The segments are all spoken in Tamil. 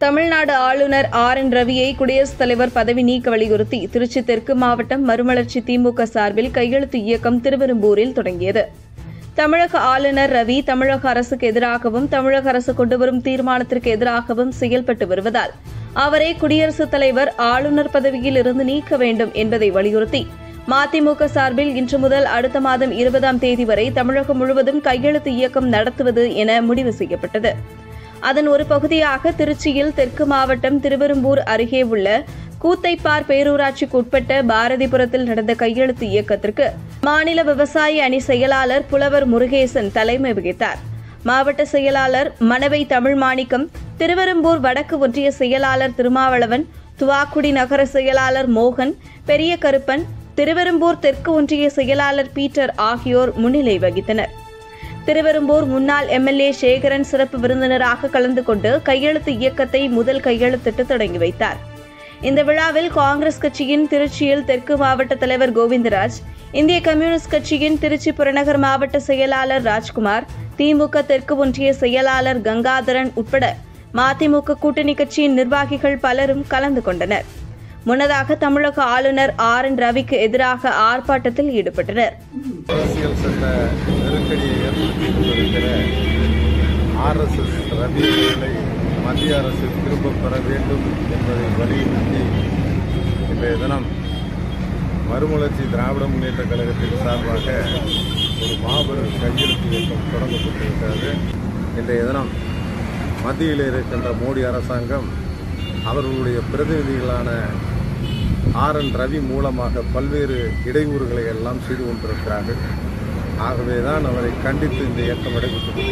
தமிழ்நாடு ஆளுநர் ஆர் என் ரவியை குடியரசுத் தலைவர் பதவி நீக்க வலியுறுத்தி திருச்சி தெற்கு மாவட்டம் மறுமலர்ச்சி திமுக சார்பில் கையெழுத்து இயக்கம் திருவெரும்பூரில் தொடங்கியது. தமிழக ஆளுநர் ரவி தமிழக அரசுக்கு எதிராகவும் தமிழக அரசு கொண்டுவரும் தீர்மானத்திற்கு எதிராகவும் செயல்பட்டு வருவதால் அவரை குடியரசுத் தலைவர் ஆளுநர் பதவியில் இருந்து நீக்க வேண்டும் என்பதை வலியுறுத்தி மதிமுக சார்பில் இன்று முதல் அடுத்த மாதம் இருபதாம் தேதி வரை தமிழகம் முழுவதும் கையெழுத்து இயக்கம் நடத்துவது என முடிவு செய்யப்பட்டது. அதன் ஒரு பகுதியாக திருச்சியில் தெற்கு மாவட்டம் திருவெரும்பூர் அருகே உள்ள கூத்தைப்பார் பேரூராட்சிக்கு உட்பட்ட பாரதிபுரத்தில் நடந்த கையெழுத்து இயக்கத்திற்கு மாநில விவசாய அணி செயலாளர் புலவர் முருகேசன் தலைமை வகித்தார். மாவட்ட செயலாளர் மணவை தமிழ் மாணிக்கம் திருவெரும்பூர் வடக்கு ஒன்றிய செயலாளர் திருமாவளவன் துவாக்குடி நகர செயலாளர் மோகன் பெரிய கருப்பன் திருவெரும்பூர் தெற்கு ஒன்றிய செயலாளர் பீட்டர் ஆகியோர் முன்னிலை வகித்தனர். திருவெரும்பூர் முன்னாள் எம்எல்ஏ சேகரன் சிறப்பு விருந்தினராக கலந்து கொண்டு கையெழுத்து இயக்கத்தை முதல் கையெழுத்திட்டு தொடங்கி வைத்தார். இந்த விழாவில் காங்கிரஸ் கட்சியின் திருச்சியில் தெற்கு மாவட்ட தலைவர் கோவிந்தராஜ் இந்திய கம்யூனிஸ்ட் கட்சியின் திருச்சி புறநகர் மாவட்ட செயலாளர் ராஜ்குமார் திமுக தெற்கு ஒன்றிய செயலாளர் கங்காதரன் உட்பட மதிமுக கூட்டணி கட்சியின் நிர்வாகிகள் பலரும் கலந்து கொண்டனர். முன்னதாக தமிழக ஆளுநர் ஆர் என் ரவிக்கு எதிராக ஆர்ப்பாட்டத்தில் ஈடுபட்டனர். அரசியல் சட்ட நெருக்கடியை ஏற்படுத்தி கொண்டிருக்கிற ஆர்எஸ்எஸ் ரவிகளை மத்திய அரசு திரும்பப் பெற வேண்டும் என்பதை வலியுறுத்தி இன்றைய தினம் மறுமலர்ச்சி திராவிட முன்னேற்ற கழகத்தின் சார்பாக ஒரு மாபெரும் கையெழுத்து இயக்கம் தொடங்கப்பட்டிருக்கிறது இன்றைய தினம் மத்தியில் இருக்கின்ற மோடி அரசாங்கம் அவர்களுடைய பிரதிநிதிகளான ஆர் என் ரவி மூலமாக பல்வேறு இடையூறுகளை எல்லாம் செய்து கொண்டிருக்கிறார்கள். ஆகவே தான் அவரை கண்டித்து இந்த இயக்கம் நடைபெற்று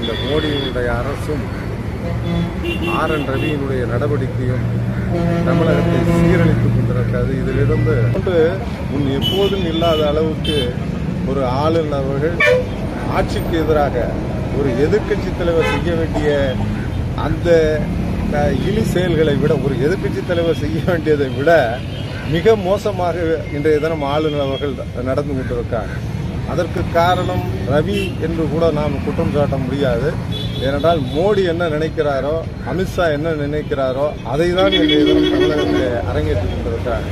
இந்த மோடியினுடைய அரசும் ஆர் என் ரவியினுடைய நடவடிக்கையும் தமிழகத்தை சீரழித்துக் கொண்டிருக்கிறது. இதிலிருந்து ஒன்று முன் எப்போதும் இல்லாத அளவுக்கு ஒரு ஆளுநர் அவர்கள் ஆட்சிக்கு எதிராக ஒரு எதிர்க்கட்சி தலைவர் செய்ய வேண்டிய அந்த இழி செயல்களை விட ஒரு எதிர்க்கட்சி தலைவர் செய்ய வேண்டியதை விட மிக மோசமாக இன்றைய தினம் ஆளுநர் அவர்கள் நடந்து கொண்டிருக்காங்க. அதற்கு காரணம் ரவி என்று கூட நாம் குற்றம் சாட்ட முடியாது. ஏனென்றால் மோடி என்ன நினைக்கிறாரோ அமித்ஷா என்ன நினைக்கிறாரோ அதை தான் இன்றைய தினம் தமிழகத்தில் அரங்கேற்றிக் கொண்டிருக்கிறார்